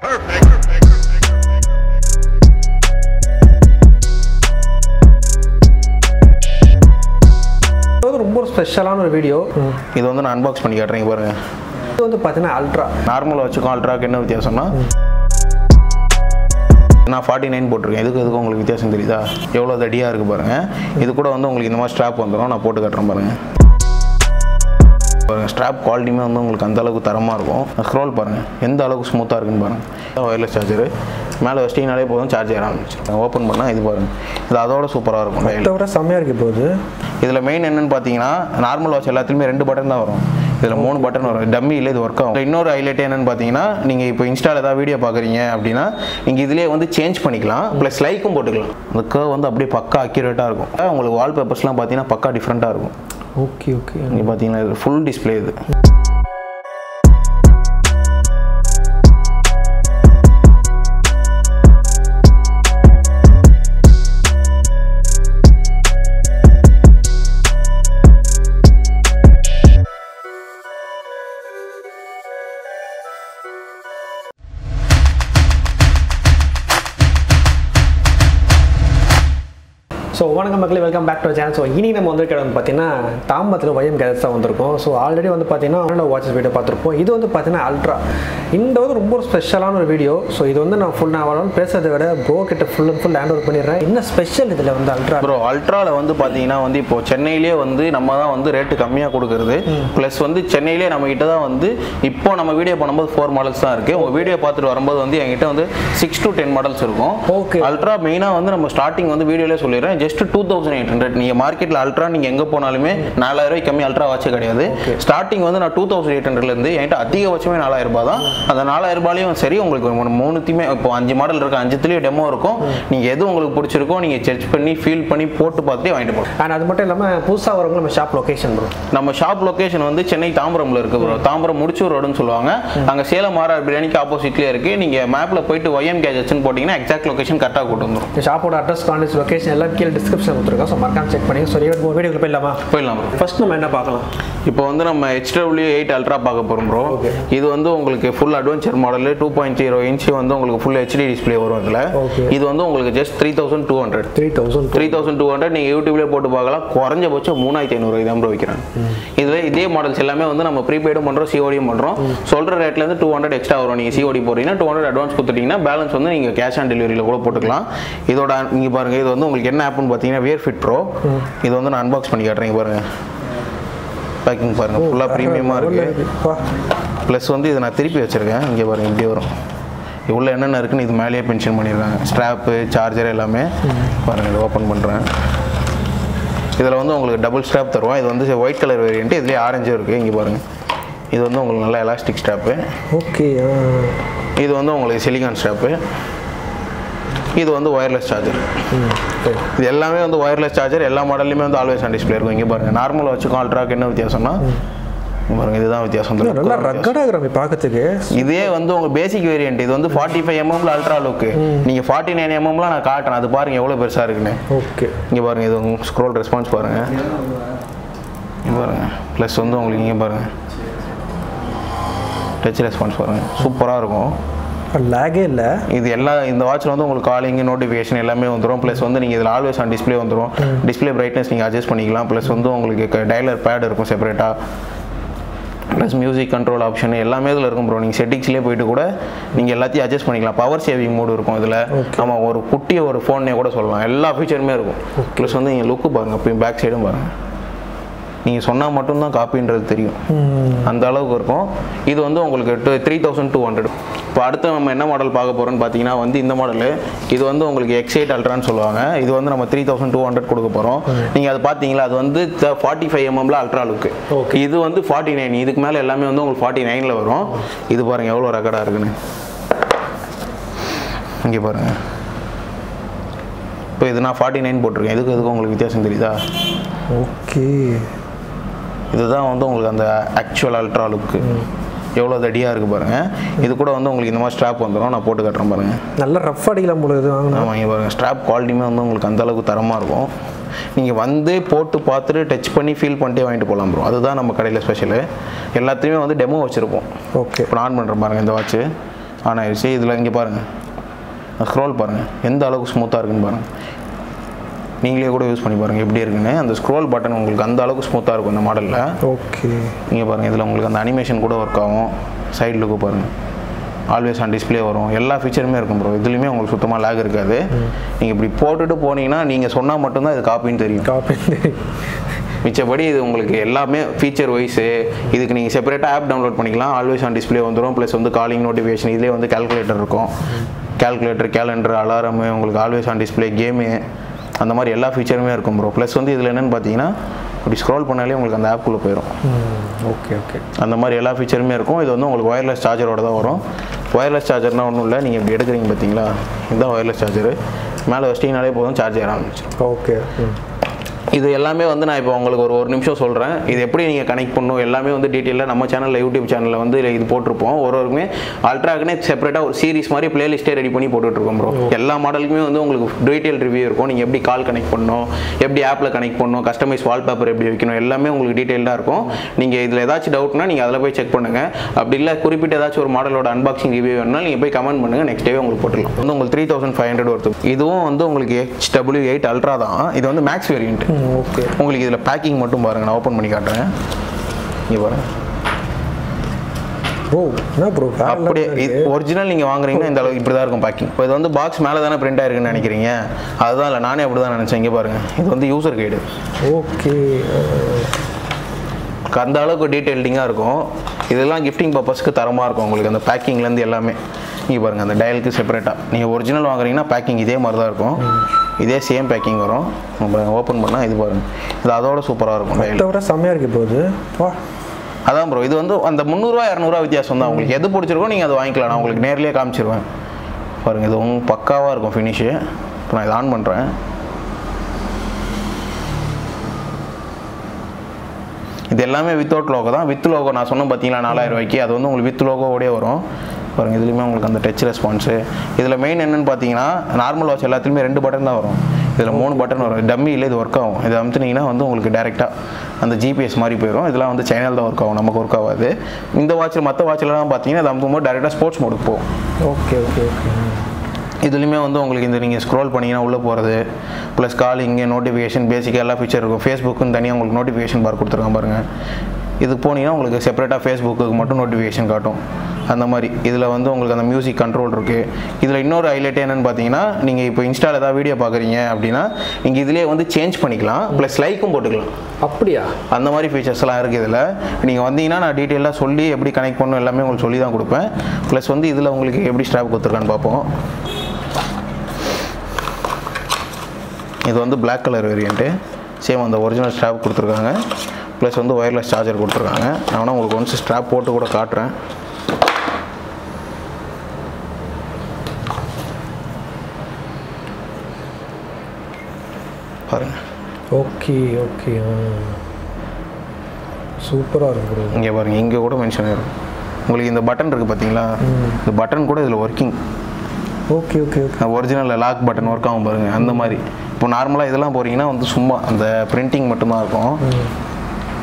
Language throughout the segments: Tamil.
இது வந்து ரொம்ப ஸ்பெஷலான ஒரு வீடியோ இது வந்து நான் அன்பாக்ஸ் பண்ணி காட்டுறேன் பாருங்க. இது வந்து பார்த்தீங்கன்னா அல்ட்ரா நார்மல் வச்சுக்கும் அல்ட்ராக்கு என்ன வித்தியாசம்னா? நான் ஃபார்ட்டி நைன் போட்டிருக்கேன். எதுக்கு எதுக்கு உங்களுக்கு வித்தியாசம் தெரியுதா? எவ்வளோ தடியாக இருக்குது பாருங்க. இது கூட வந்து உங்களுக்கு இந்த மாதிரி ஸ்ட்ராப் வந்துடும் நான் போட்டு காட்டுறேன் பாருங்க பாருங்க. ஸ்ட்ராப் குவாலிட்டியுமே வந்து உங்களுக்கு அந்த அளவுக்கு தரமாக இருக்கும். ஸ்க்ரோல் பாருங்கள் எந்த அளவுக்கு ஸ்மூத்தாக இருக்குன்னு பாருங்கள் ஒயர்லெஸ் சார்ஜரு மேலே வச்சிட்டிங்கனாலே போதும் சார்ஜ் ஏற ஓப்பன் பண்ணால் இது பாருங்கள் இது அதோட சூப்பராக இருக்கும். இதை விட செம்மையாக இருக்கு போகுது இதில் மெயின் என்னன்னு பார்த்தீங்கன்னா நார்மல் வாட்ச் எல்லாத்துலேயுமே ரெண்டு பட்டன் தான் வரும். இதில் மூணு பட்டன் வரும். டம்மியில் இது ஒர்க் ஆகும். இன்னொரு ஹைலைட் என்னன்னு பார்த்தீங்கன்னா நீங்கள் இப்போ இன்ஸ்டாவில் ஏதாவது வீடியோ பார்க்குறீங்க அப்படின்னா நீங்கள் இதுலேயே வந்து சேஞ்ச் பண்ணிக்கலாம். ப்ளஸ் லைக்கும் போட்டுக்கலாம். அந்த curve வந்து அப்படியே பக்கா அக்யூரேட்டாக இருக்கும். உங்களுக்கு வால்பேப்பர்ஸ்லாம் பார்த்தீங்கன்னா பக்கா டிஃப்ரெண்ட்டாக இருக்கும். Okay okay. இங்கே பார்த்தீங்கன்னா இது ஃபுல் டிஸ்பிளே இது. மக்களே welcome back to channel so இனி நம்ம வந்திருக்கிறது வந்து பார்த்தீங்கன்னா தாம்பத்தில் ஒயம் கேரட்ஸ் தான் வந்திருக்கோம். ஸோ ஆல்ரெடி வந்து பார்த்தீங்கன்னா வாட்சஸ் வீடியோ பார்த்துருப்போம். இது வந்து பார்த்தீங்கன்னா அல்ட்ரா இந்த வந்து ரொம்ப ஸ்பெஷலான ஒரு வீடியோ ஸோ இது வந்து நான் ஃபுல் நான் அவ்வளோ பேசுறதை விட ப்ரோ கிட்ட full and full hand over பண்ணிடுறேன். என்ன ஸ்பெஷல் இதில் வந்து அல்ட்ரா ப்ரோ அல்ட்ராவில் வந்து பார்த்தீங்கன்னா வந்து இப்போ சென்னையிலே வந்து நம்ம தான் வந்து ரேட்டு கம்மியாக கொடுக்குறது. ப்ளஸ் வந்து சென்னையிலே நம்ம கிட்ட தான் வந்து இப்போ நம்ம வீடியோ பண்ணும்போது ஃபோர் மாடல்ஸ் தான் இருக்குது உங்கள் வீடியோ பார்த்துட்டு வரும்போது வந்து என்கிட்ட வந்து சிக்ஸ் டு டென் மாடல்ஸ் இருக்கும். Okay. அல்ட்ரா மெயினாக வந்து நம்ம ஸ்டார்டிங் வந்து வீடியோலே சொல்லிடுறேன். Just two thousand eight hundred நீங்கள் மார்க்கெட்டில் அல்ட்ரா நீங்கள் எங்கே போனாலுமே நாலாயிரம் ரூபாய்க்கு கம்மி அல்ட்ரா வாட்சே கிடையாது. ஸ்டார்டிங் வந்து நான் டூ தௌசண்ட் எயிட் ஹண்ட்ரட்லேருந்து என்கிட்ட அதிகபட்சமே நாலாயிரம் ரூபாய் தான். அந்த நாலாயிரம் ரூபாயும் சரி உங்களுக்கு மூணுத்தையுமே இப்போ அஞ்சு மாடல் இருக்கு அஞ்சுத்துலேயும் டெமோ இருக்கும். நீங்கள் எது உங்களுக்கு பிடிச்சிருக்கோ நீங்கள் செர்ச் பண்ணி ஃபீல் பண்ணி போட்டு பார்த்துட்டு வாங்கிட்டு போகலாம். அண்ட் அது மட்டும் இல்லாமல் புதுசாக வரவங்க நம்ம ஷாப் லொகேஷன் ப்ரோ நம்ம ஷாப் லொகேஷன் வந்து சென்னை தாம்பரம்ல இருக்கு ப்ரோ தாம்பரம் முடிச்சூர் ரோடுன்னு சொல்லுவாங்க. அங்க சேலம் மாறார் பிரியாணிக்கு ஆப்போசிட்லயே இருக்கு. நீங்க மேப்ல போயிட்டு ஒய்எம் கேஜெட்ஸ்னு போட்டீங்கன்னா எக்ஸாக்ட் லொகேஷன் கரெக்டாக கூட்டு வந்துடும் ஷாப்போட அட்ரஸ் கான்டெக்ட் லொகேஷன் எல்லாம் கீழே டிஸ்கிரிப்ஷன் கொடுத்துருக்கோம். ஸோ மறக்காம செக் பண்ணி ஸோ வீடியோக்கு போயிடலாமா? போயிடலாம். ப்ரோ ஃபர்ஸ்ட் நம்ம என்ன பார்க்கலாம்? இப்போ வந்து நம்ம ஹெச்டபிள்யூ எயிட் அல்ட்ரா பார்க்க போகிறோம் ப்ரோ இது வந்து உங்களுக்கு full adventure model two point zero inch வந்து உங்களுக்கு ஃபுல் ஹெச்டி டிஸ்பிளே வரும் இதில். இது வந்து உங்களுக்கு just three thousand two hundred three thousand three thousand two hundred நீங்கள் யூடியூப்லேயே போட்டு பார்க்கலாம். குறைஞ்சபட்சம் மூணாயிரத்தி ஐநூறு தான் ப்ரோ வைக்கிறாங்க. இதில் இதே மாடல்ஸ் எல்லாமே வந்து நம்ம ப்ரீபெய்டும் பண்ணுறோம் சிஓடியும் பண்ணுறோம் சொல்கிற ரேட்லேருந்து டூ ஹண்ட்ரட் எக்ஸ்ட்ரா வரும். நீங்கள் சிஓடி போகிறீங்கன்னா டூ ஹண்ட்ரட் அட்வான்ஸ் கொடுத்துட்டீங்கன்னா பேலன்ஸ் வந்து நீங்கள் கேஷ் ஆன் டெலிவரியில் கூட போட்டுக்கலாம். இதோட நீங்கள் பாருங்கள் இது வந்து உங்களுக்கு என்ன ஆப்னு பார்த்தீங்கன்னா வியர் ஃபிட் ப்ரோ இது வந்து நான் அன்பாக்ஸ் பண்ணி காட்டுறேன் இங்க பாருங்க. பேக்கிங் பாருங்கள் ஃபுல்லாக ப்ரீமியமாக இருக்குது ப்ளஸ் வந்து இதை நான் திருப்பி வச்சுருக்கேன். இங்கே பாருங்க இப்படி வரும். உள்ள என்னென்ன இருக்குன்னு இது மேலேயே மென்ஷன் பண்ணியிருக்காங்க ஸ்ட்ராப்பு சார்ஜர் எல்லாமே. பாருங்கள் இதை ஓப்பன் பண்ணுறேன் இதில் வந்து உங்களுக்கு டபுள் ஸ்ட்ராப் தருவோம். இது வந்து ஒயிட் கலர் வேரியன்ட் இதுலேயே ஆரஞ்சும் இருக்குது இங்கே பாருங்கள் இது வந்து உங்களுக்கு நல்ல எலாஸ்டிக் ஸ்ட்ராப்பு ஓகே இது வந்து உங்களுக்கு சிலிகான் ஸ்ட்ராப்பு இது வந்து ஒயர்லெஸ் சார்ஜர் இது எல்லாமே வந்து ஒயர்லெஸ் சார்ஜர் எல்லா மாடல்லையுமே வந்து ஆல்வேஸ் ஆன் டிஸ்பிளே இருக்கும். இங்கே பாருங்கள் நார்மல் வச்சுக்கும் அல்ட்ராக்கு என்ன வித்தியாசம்னா பாருங்க இதுதான் வித்தியாசம் நல்லா. ரக்கடாக பார்க்கறதுக்கு இதே வந்து உங்க பேசிக் வேரியன்ட் இது வந்து ஃபார்ட்டி ஃபைவ் எம்எம்ல அல்ட்ரா லுக்கு நீங்க ஃபார்ட்டி நைன் எம்எம்ல நான் காட்டுறேன் அது பாருங்க எவ்வளவு பெருசா இருக்குன்னு. ஓகே. இங்க பாருங்க இது உங்க ஸ்க்ரோல் ரெஸ்பான்ஸ் பாருங்க. பாருங்க ப்ளஸ் வந்து உங்களுக்கு இங்க பாருங்க. டச் ரெஸ்பான்ஸ் பாருங்க. சூப்பரா இருக்கும். லேகே இல்லை. இது எல்லா இந்த வாட்சில் வந்து உங்களுக்கு காலிங் நோட்டிஃபிகேஷன் எல்லாமே வந்துடும் ப்ளஸ் வந்து நீங்கள் இதில் ஆல்வேஸ் ஆன் டிஸ்ப்ளே வந்துடும் டிஸ்ப்ளே பிரைட்னஸ் நீங்கள் அட்ஜஸ்ட் பண்ணிக்கலாம். ப்ளஸ் வந்து உங்களுக்கு டைலர் பேட் இருக்கும் செப்பரேட்டாக ப்ளஸ் மியூசிக் கண்ட்ரோல் ஆப்ஷன் எல்லாமே இதில் இருக்கும் ப்ரோ நீங்கள் செட்டிங்ஸ்லேயே போயிட்டு கூட நீங்கள் எல்லாத்தையும் அட்ஜஸ்ட் பண்ணிக்கலாம். பவர் சேவிங் மோடு இருக்கும் இதில். நம்ம ஒரு குட்டிய ஒரு ஃபோன்னே கூட சொல்லலாம். எல்லா ஃபீச்சருமே இருக்கும். ப்ளஸ் வந்து நீங்கள் லுக்கு பாருங்கள் அப்பயும் பேக் சைடும் பாருங்கள் நீங்கள் சொன்னால் மட்டும்தான் காப்பின்றது தெரியும். அந்த அளவுக்கு இருக்கும். இது வந்து உங்களுக்கு two three thousand two hundred இப்போ அடுத்து நம்ம என்ன மாடல் பார்க்க போகிறோம்னு பார்த்தீங்கன்னா வந்து இந்த மாடலு இது வந்து உங்களுக்கு எக்ஸ் எயிட் அல்ட்ரான்னு சொல்லுவாங்க. இது வந்து நம்ம த்ரீ தௌசண்ட் டூ ஹண்ட்ரட் கொடுக்க போகிறோம் நீங்கள் அது பார்த்தீங்களா அது வந்து ஃபார்ட்டி ஃபைவ் எம்எம்ல அல்ட்ரா லுக்கு இது வந்து ஃபார்ட்டி நைன் இதுக்கு மேலே எல்லாமே வந்து உங்களுக்கு ஃபார்ட்டி நைனில் வரும். இது பாருங்கள் எவ்வளோ ரெக்கார்டாக இருக்குன்னு. இங்கே பாருங்கள் இப்போ இது நான் ஃபார்ட்டி நைன் போட்டிருக்கேன். இதுக்கு எதுக்கு உங்களுக்கு வித்தியாசம் தெரியுதா? ஓகே. இதுதான் வந்து உங்களுக்கு அந்த ஆக்சுவல் அல்ட்ரா லுக்கு எவ்வளோ தடியாக இருக்குது பாருங்கள் இது கூட வந்து உங்களுக்கு இந்த மாதிரி ஸ்ட்ராப் வந்துடும் நான் போட்டு காட்டுறேன் பாருங்கள் நல்லா ரஃப் அடிக்கலாம் போல இது ஆமாம் இங்கே பாருங்கள் ஸ்ட்ராப் குவாலிட்டியுமே வந்து உங்களுக்கு அந்த அளவுக்கு தரமாக இருக்கும். நீங்கள் வந்து போட்டு பார்த்துட்டு டச் பண்ணி ஃபீல் பண்ணிட்டே வாங்கிட்டு போகலாம் ப்ரோ அதுதான் நம்ம கடையில் ஸ்பெஷலு எல்லாத்தையுமே வந்து டெமோ வச்சுருப்போம். ஓகே இப்போ ஆன் பண்ணுற பாருங்க இந்த வாட்ச்சு ஆன் ஆயிடுச்சு. இதில் இங்கே பாருங்கள் ஸ்க்ரோல் பாருங்கள் எந்த அளவுக்கு ஸ்மூத்தாக இருக்குன்னு பாருங்கள் நீங்களே கூட யூஸ் பண்ணி பாருங்கள் எப்படி இருக்குன்னு. அந்த ஸ்க்ரோல் பட்டன் உங்களுக்கு அந்த அளவுக்கு ஸ்மூத்தாக இருக்கும் இந்த மாடலில் ஓகே இங்கே பாருங்கள் இதில் உங்களுக்கு அந்த அனிமேஷன் கூட ஒர்க் ஆகும். சைடில் லுக்கு பாருங்கள் ஆல்வேஸ் ஆன் டிஸ்ப்ளே வரும். எல்லா ஃபீச்சருமே இருக்கும் ப்ரோ இதுலேயுமே உங்களுக்கு சுத்தமாக லேக் இருக்காது. நீங்கள் இப்படி போட்டுட்டு போனீங்கன்னா நீங்கள் சொன்னால் மட்டும்தான் இது காப்பின்னு தெரியும். காப்பி மிச்சப்படி இது உங்களுக்கு எல்லாமே ஃபீச்சர் வைஸு இதுக்கு நீங்கள் செப்பரேட்டாக ஆப் டவுன்லோட் பண்ணிக்கலாம். ஆல்வேஸ் ஆன் டிஸ்ப்ளே வந்துடும் ப்ளஸ் வந்து காலிங் நோட்டிஃபிகேஷன் இதுலேயே வந்து கால்குலேட்டர் இருக்கும். கால்குலேட்டர் கேலண்டர் அலாரமு உங்களுக்கு ஆல்வேஸ் ஆன் டிஸ்ப்ளே கேமு அந்த மாதிரி எல்லா ஃபீச்சருமே இருக்கும் ப்ரோ ப்ளஸ் வந்து இதில் என்னென்னு பார்த்தீங்கன்னா இப்படி ஸ்க்ரோல் பண்ணாலே உங்களுக்கு அந்த ஆப்குள்ளே போயிடும் ஓகே ஓகே அந்த மாதிரி எல்லா ஃபீச்சருமே இருக்கும். இது வந்து உங்களுக்கு ஒயர்லெஸ் சார்ஜரோட தான் வரும். ஒயர்லெஸ் சார்ஜர்னால் ஒன்றும் இல்லை. நீங்கள் இப்படி எடுக்கிறீங்க பார்த்தீங்களா இதுதான் ஒயர்லெஸ் சார்ஜரு மேலே வச்சிட்டிங்கனாலே போதும் சார்ஜ் ஏற ஆரம்பிச்சிடும் ஓகே இது எல்லாமே வந்து நான் இப்போ உங்களுக்கு ஒரு ஒரு நிமிஷம் சொல்கிறேன் இது எப்படி நீங்கள் கனெக்ட் பண்ணணும்? எல்லாமே வந்து டீட்டெயிலாக நம்ம சேனலில் யூடியூப் சேனலில் வந்து இது போட்டிருப்போம். ஒரு ஒருமே அல்ட்ராக்குனே செப்பரேட்டாக ஒரு சீரிஸ் மாதிரி பிளேலிஸ்ட்டே ரெடி பண்ணி போட்டுட்ருக்கோம் ப்ரோ எல்லா மாடலுக்குமே வந்து உங்களுக்கு டீட்டெயில் ரிவ்யூ இருக்கும். நீங்கள் எப்படி கால் கனெக்ட் பண்ணணும்? எப்படி ஆப்பில் கனெக்ட் பண்ணணும்? கஸ்டமைஸ் வால்பேப்பர் எப்படி வைக்கணும்? எல்லாமே உங்களுக்கு டீட்டெயிலாக இருக்கும். நீங்கள் இதில் ஏதாச்சும் டவுட்னா நீங்கள் அதில் போய் செக் பண்ணுங்கள் அப்படி இல்லை குறிப்பிட்ட ஏதாச்சும் ஒரு மாடலோட அன்பாக்சிங் ரிவ்யூ வேணும்னா நீங்கள் போய் கமெண்ட் பண்ணுங்கள் நெக்ஸ்ட் டே உங்களுக்கு போட்டுக்கலாம் வந்து உங்களுக்கு த்ரீ தௌசண்ட் ஃபைவ் ஹண்ட்ரட் வருது இதுவும் வந்து உங்களுக்கு ஹெச் டபிள்யூ எயிட் அல்ட்ரா தான். இது வந்து மேக்ஸ் வேரியன்ட் ஓகே. உங்களுக்கு இதில் பேக்கிங் மட்டும் பாருங்கள் நான் ஓப்பன் பண்ணி காட்டுறேன். இங்கே பாருங்க. ஓ என்ன ப்ரோ அப்படியே ஒரிஜினல் நீங்கள் வாங்குறீங்கன்னா இந்த அளவுக்கு இப்படி தான் இருக்கும் பேக்கிங் இப்போ இது வந்து பாக்ஸ் மேலே தானே பிரிண்ட் ஆயிருக்குன்னு நினைக்கிறீங்க? அதுதான் இல்லை நானே அப்படி தான் நினச்சேன். இங்கே பாருங்கள் இது வந்து யூசர் கைடு ஓகே. அந்த அளவுக்கு டீட்டெயில்டிங்காக இருக்கும். இதெல்லாம் கிஃப்டிங் பர்பஸ்க்கு தரமாக இருக்கும் உங்களுக்கு அந்த பேக்கிங்லேருந்து எல்லாமே. இங்கே பாருங்கள் அந்த டயலுக்கு செப்பரேட்டாக நீங்கள் ஒரிஜினல் வாங்குறீங்கன்னா பேக்கிங் இதே மாதிரி தான் இருக்கும் இதே சேம் பேக்கிங் வரும். நம்ம ஓப்பன் பண்ணால் இது பாருங்கள் இது அதோட சூப்பராக இருக்கும் இதை விட செம்மையாக இருக்கு இது. வா. அதான் ப்ரோ இது வந்து அந்த முந்நூறுரூவா இரநூறுவா வித்தியாசம் தான். உங்களுக்கு எது பிடிச்சிருக்கோ நீங்கள் அதை வாங்கிக்கலாம். நான் உங்களுக்கு நேர்லேயே காமிச்சிருவேன். பாருங்கள் இது உங்க பக்காவாக இருக்கும் ஃபினிஷு இப்போ நான் இதை ஆன் பண்ணுறேன் இது எல்லாமே வித்தவுட் லோகோ தான். வித் லோகோ நான் சொன்னேன் பார்த்தீங்களா நாலாயிரம் ரூபாய்க்கு. அது வந்து உங்களுக்கு வித் லோகோவோடய வரும். பாருங்க இதுலேயுமே உங்களுக்கு அந்த டச் ரெஸ்பான்ஸு இதில் மெயின் என்னன்னு பார்த்தீங்கன்னா நார்மல் வாட்ச் எல்லாத்துலேயுமே ரெண்டு பட்டன் தான் வரும். இதில் மூணு பட்டன் வரும். டம்மியில் இது ஒர்க் ஆகும். இதை அமுத்துனீங்கன்னா வந்து உங்களுக்கு டேரெக்டாக அந்த ஜிபிஎஸ் மாதிரி போயிடும் இதெல்லாம் வந்து சைனால தான் ஒர்க் ஆகும். நமக்கு ஒர்க் ஆகாது. இந்த வாட்சில் மற்ற வாட்சிலலாம் பார்த்தீங்கன்னா அது அமுக்கும் போது டேரெக்டாக ஸ்போர்ட்ஸ் மோடுக்கு போகும். ஓகே ஓகே ஓகே இதுலேயுமே வந்து உங்களுக்கு இந்த நீங்கள் ஸ்க்ரோல் பண்ணிங்கன்னா உள்ளே போகிறது ப்ளஸ் காலிங்கு நோட்டிஃபிகேஷன் பேசிக்காக எல்லா ஃபீச்சர் இருக்கும். ஃபேஸ்புக்குன்னு தனியாக உங்களுக்கு நோட்டிஃபிகேஷன் பார் கொடுத்துருக்காங்க பாருங்கள் இது போனீங்கன்னா உங்களுக்கு செப்பரேட்டாக ஃபேஸ்புக்கு மட்டும் நோட்டிஃபிகேஷன் காட்டும். அந்த மாதிரி. இதில் வந்து உங்களுக்கு அந்த மியூசிக் கண்ட்ரோல் இருக்குது இதில் இன்னொரு ஹைலைட் என்னென்னு பார்த்தீங்கன்னா நீங்கள் இப்போ இன்ஸ்டாவில் ஏதாவது வீடியோ பார்க்குறீங்க அப்படின்னா நீங்கள் இதிலே வந்து சேஞ்ச் பண்ணிக்கலாம். ப்ளஸ் லைக்கும் போட்டுக்கலாம். அப்படியா? அந்த மாதிரி ஃபீச்சர்ஸ்லாம் இருக்குது இதில். நீங்கள் வந்தீங்கன்னா நான் டீட்டெயிலாக சொல்லி எப்படி கனெக்ட் பண்ணணும் எல்லாமே உங்களுக்கு சொல்லி தான் கொடுப்பேன். ப்ளஸ் வந்து இதில் உங்களுக்கு எப்படி ஸ்ட்ராப் கொடுத்துருக்கான்னு பார்ப்போம் இது வந்து Black கலர் வேரியண்ட்டு சேம் அந்த ஒரிஜினல் ஸ்ட்ராப் கொடுத்துருக்காங்க. ப்ளஸ் வந்து ஒயர்லெஸ் சார்ஜர் கொடுத்துருக்காங்க. நான் வேணா உங்களுக்கு ஒன்ஸ் ஸ்ட்ராப் போட்டு கூட காட்டுறேன். பாருங்கள் ஓகே ஓகே. சூப்பராக இருக்கும் ப்ரோ இங்கே பாருங்க இங்கே கூட மென்ஷன் ஆயிரும். உங்களுக்கு இந்த பட்டன் இருக்குது பார்த்தீங்களா இந்த பட்டன் கூட இதில் working okay okay okay. Original lock button work ஆகும் பாருங்க அந்த மாதிரி. இப்போ நார்மலாக இதெல்லாம் போறீங்கன்னா வந்து சும்மா அந்த பிரிண்டிங் மட்டும்தான் இருக்கும்.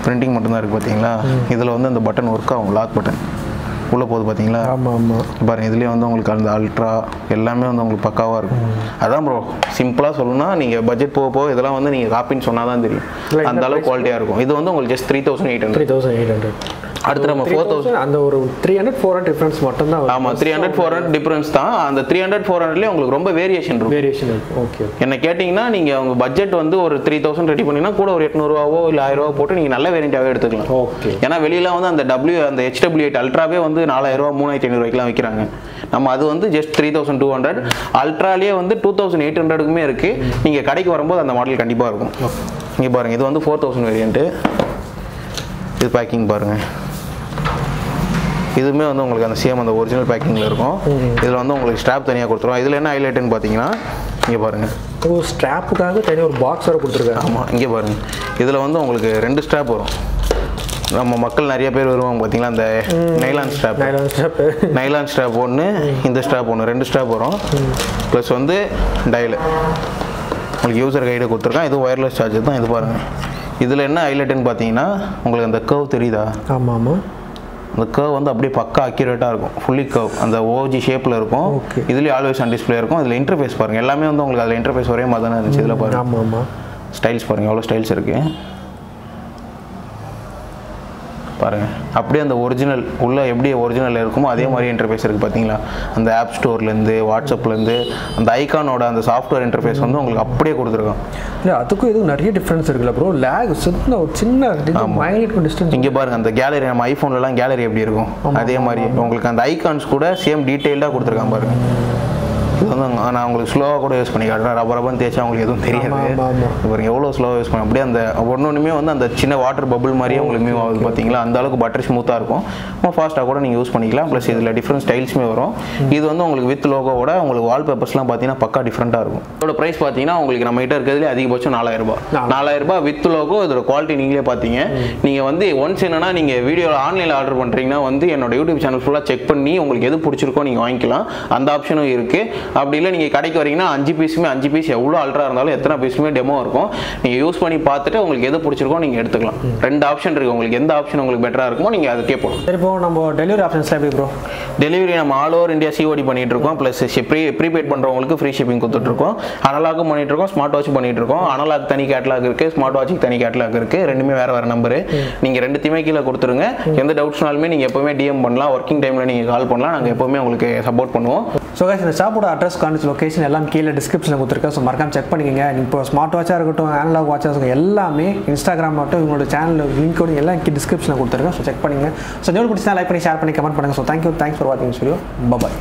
பிரிண்டிங் மட்டும்தான் இருக்குது பார்த்தீங்களா இதில் வந்து அந்த பட்டன் ஒர்க் ஆகும் லாக் பட்டன் உள்ளே போகுது பார்த்தீங்களா ஆமாம் ஆமாம் பாருங்க இதுலேயே வந்து உங்களுக்கு அந்த அல்ட்ரா எல்லாமே வந்து உங்களுக்கு பக்காவாக இருக்கும். அதான் ப்ரோ சிம்பிளாக சொல்லணும்னா நீங்கள் பட்ஜெட் போக போக இதெல்லாம் வந்து நீங்கள் காப்பின்னு சொன்னால் தான் தெரியும் அந்த அளவுக்கு குவாலிட்டியாக இருக்கும். இது வந்து உங்களுக்கு just three thousand eight three thousand eight hundred அடுத்து நம்ம ஃபோர் தௌசண்ட் அந்த ஒரு three hundred four hundred difference மட்டும் தான் ஆமாம் three hundred four hundred difference தான். அந்த த்ரீ ஹண்ட்ரட் ஃபோர் ஹண்ட்ரட்லேயே உங்களுக்கு ரொம்ப வேரியேஷன் இருக்கும். வேரியேஷன் இருக்கு ஓகே ஓகே என்ன கேட்டிங்கன்னா நீங்கள் உங்கள் பட்ஜெட் வந்து ஒரு த்ரீ தௌசண்ட் ரெடி பண்ணிங்கன்னா கூட ஒரு எட்நூறுவாவோ இல்லை ஆயிரரூவா போட்டு நீங்கள் நல்ல வேரியண்ட்டாகவே எடுத்துக்கலாம். ஓகே ஏன்னா வெளியில வந்து அந்த டபிள்யூ அந்த ஹெச்டபிள்யூ எயிட் அல்ட்ராவே வந்து நாலாயிரரூவா மூணாயிரத்தி ஐநூறுவாய்க்குலாம் விற்கிறாங்க நம்ம அது வந்து just three thousand two hundred அல்ட்ராலேயே வந்து டூ தௌசண்ட் எயிட் ஹண்ட்ரடுக்குமே இருக்குது நீங்கள் கடைக்கு வரும்போது அந்த மாடல் கண்டிப்பாக இருக்கும். இங்கே பாருங்கள் இது வந்து ஃபோர் தௌசண்ட் வேரியண்ட்டு இது பேக்கிங் பாருங்கள் இதுவுமே வந்து உங்களுக்கு அந்த சேம் அந்த ஒரிஜினல் பேக்கிங்கில் இருக்கும். இதில் வந்து உங்களுக்கு ஸ்ட்ராப் தனியாக கொடுத்துருவோம். இதில் என்ன ஹைலைட்டுன்னு பார்த்தீங்கன்னா இங்கே பாருங்கள் ஓ ஸ்ட்ராப்புக்காக தனியாக ஒரு பாக்ஸ் வர கொடுத்துருக்காங்க. ஆமாம் இங்கே பாருங்கள் இதில் வந்து உங்களுக்கு ரெண்டு ஸ்ட்ராப் வரும். நம்ம மக்கள் நிறைய பேர் வருவாங்க பார்த்தீங்களா அந்த nylon strap nylon strap nylon strap ஒன்று இந்த ஸ்ட்ராப் ஒன்று ரெண்டு ஸ்ட்ராப் வரும். ப்ளஸ் வந்து டயலு உங்களுக்கு யூசர் கைடு கொடுத்துருக்கான். இது ஒயர்லெஸ் சார்ஜர் தான் இது பாருங்கள் இதில் என்ன ஹைலைட்டுன்னு பார்த்தீங்கன்னா உங்களுக்கு அந்த கர்வ் தெரியுதா? ஆமாம் ஆமாம் அந்த கர்வ் வந்து அப்படியே பக்கா அக்யூரேட்டாக இருக்கும். ஃபுல்லி கர்வ் அந்த ஓஜி ஷேப்பில் இருக்கும். இதுலேயும் ஆல்வேஸ் ஆன் டிஸ்பிளே இருக்கும். இதில் இன்டர்ஃபேஸ் பாருங்கள் எல்லாமே வந்து உங்களுக்கு அதில் இன்டர்ஃபேஸ் ஒரே மாதிரி தானே இருந்துச்சு இதில் பாருங்கள் ஸ்டைல்ஸ் பாருங்கள் எவ்வளோ ஸ்டைல்ஸ் இருக்குது பாருங்கள் அப்படியே அந்த ஒரிஜினல் உள்ள எப்படி ஒரிஜினல் இருக்குமோ அதே மாதிரி இன்டர்ஃபேஸ் இருக்குது பார்த்தீங்களா அந்த ஆப் ஸ்டோர்லேருந்து வாட்ஸ்அப்லேருந்து அந்த ஐகானோட அந்த சாஃப்ட்வேர் இன்டர்ஃபேஸ் வந்து உங்களுக்கு அப்படியே கொடுத்துருக்கோம். இல்லை அதுக்கும் இதுவும் நிறைய டிஃப்ரென்ஸ் இருக்குல்ல ப்ரோ லேக் சின்ன ஒரு சின்ன மைனட் டிஸ்டன்ஸ் இங்கே பாருங்க அந்த கேலரி நம்ம ஐஃபோன்லலாம் கேலரி எப்படி இருக்கும்? அதே மாதிரி உங்களுக்கு அந்த ஐகான்ஸ் கூட சேம் டீட்டெயில்டாக கொடுத்துருக்கான் பாருங்க. இது வந்து நான் உங்களுக்கு ஸ்லோவாக கூட யூஸ் பண்ணி காட்டுறேன். ரப்பர் ரப்பன் தேய்ச்சா உங்களுக்கு எதுவும் தெரியாது. பாருங்க எவ்வளோ ஸ்லோவாக யூஸ் பண்ண அப்படியே அந்த ஒன்று ஒன்றுமே வந்து அந்த சின்ன வாட்டர் பபுள் மாதிரியே உங்களுக்கு மூவ் ஆகுது பார்த்தீங்களா அந்த அளவுக்கு பட்டர் ஸ்மூத்தாக இருக்கும். ரொம்ப ஃபாஸ்ட்டாக கூட நீங்கள் யூஸ் பண்ணிக்கலாம். ப்ளஸ் இதில் டிஃப்ரெண்ட் ஸ்டைல்ஸுமே வரும். இது வந்து உங்களுக்கு வித் லோகோவோட உங்களுக்கு வால்பேப்பர்ஸ்லாம் பார்த்தீங்கன்னா பக்கா டிஃப்ரெண்ட்டாக இருக்கும். இதோட ப்ரைஸ் பார்த்தீங்கன்னா உங்களுக்கு நம்ம கிட்ட இருக்கிறதுலே அதிகபட்சம் நாலாயிரம் ரூபாய். நாலாயிரம். ரூபாய் வித் லோகோ இதோட குவாலிட்டி நீங்களே பார்த்தீங்க நீங்கள் வந்து ஒன்ஸ் என்னன்னா நீங்கள் வீடியோவில் ஆன்லைனில் ஆர்டர் பண்ணுறீங்கன்னா வந்து என்னோட யூடியூப் சேனல் ஃபுல்லாக செக் பண்ணி உங்களுக்கு எது பிடிச்சிருக்கோ நீங்கள் வாங்கிக்கலாம். அந்த ஆப்ஷனும் இருக்குது அப்படி இல்லை நீங்கள் கடைக்கு வரீங்கன்னா அஞ்சு பீஸுமே அஞ்சு பீஸ் எவ்வளோ அல்ட்ரா இருந்தாலும் எத்தனை பீஸுமே டெமோ இருக்கும். நீங்கள் யூஸ் பண்ணி பார்த்துட்டு உங்களுக்கு எது பிடிச்சிருக்கோ நீங்கள் எடுத்துக்கலாம். ரெண்டு ஆப்ஷன் இருக்குது உங்களுக்கு எந்த ஆப்ஷன் உங்களுக்கு பெட்டராக இருக்குமோ நீங்கள் அதுக்கே போகலாம் சரி இப்போ நம்ம டெலிவரி ஆப்ஷன்ஸ்லாம் எப்படி ப்ரோ டெலிவரி நம்ம ஆல் ஓவர் இந்தியா சிஓடி பண்ணிட்டு இருக்கோம். ப்ளஸ் ப்ரீ ப்ரீபெய்ட் பண்ணுறவங்களுக்கு ஃப்ரீ ஷிப்பிங் கொடுத்துட்டு இருக்கோம். அனலாகும் பண்ணிட்டு இருக்கோம் ஸ்மார்ட் வாட்ச் பண்ணிட்டு இருக்கோம். அனலாக் தனி கேட்லாக் இருக்கு ஸ்மார்ட் வாட்சுக்கு தனி கேட்லாக் இருக்கு. ரெண்டுமே வேற வேற நம்பர் நீங்க ரெண்டுத்தையுமே கீழே கொடுத்துருங்க. எந்த டவுட்ஸ்னாலுமே நீங்க எப்பவுமே டிஎம் பண்ணலாம். ஒர்க்கிங் டைம்ல நீங்க கால் பண்ணலாம். நாங்க எப்பவுமே உங்களுக்கு சப்போர்ட் பண்ணுவோம். ஸோ இந்த ஷாப்போட அட்ரஸ் கான்ஸ் லொக்கேஷன் எல்லாம் கீழே டிஸ்கிரிப்ஷனில் கொடுத்துருக்கேன். ஸோ மறக்காம செக் பண்ணிக்கங்க. இப்போ ஸ்மார்ட் வாட்சாக இருக்கட்டும் அனலாக் வாட்சாக இருக்கட்டும் எல்லாமே இன்ஸ்டாகிராம் மட்டும் இவங்களோட சேனல் லிங்கோட எல்லாம் டிஸ்கிரிப்ஷனில் கொடுத்துருக்கேன். ஸோ செக் பண்ணிங்க ஸோ ஜோல் பிடிச்சா லைக் பண்ணி ஷேர் பண்ணி கமெண்ட் பண்ணுங்கள் so thank you thanks for வாட்சிங் வீடியோ பாய்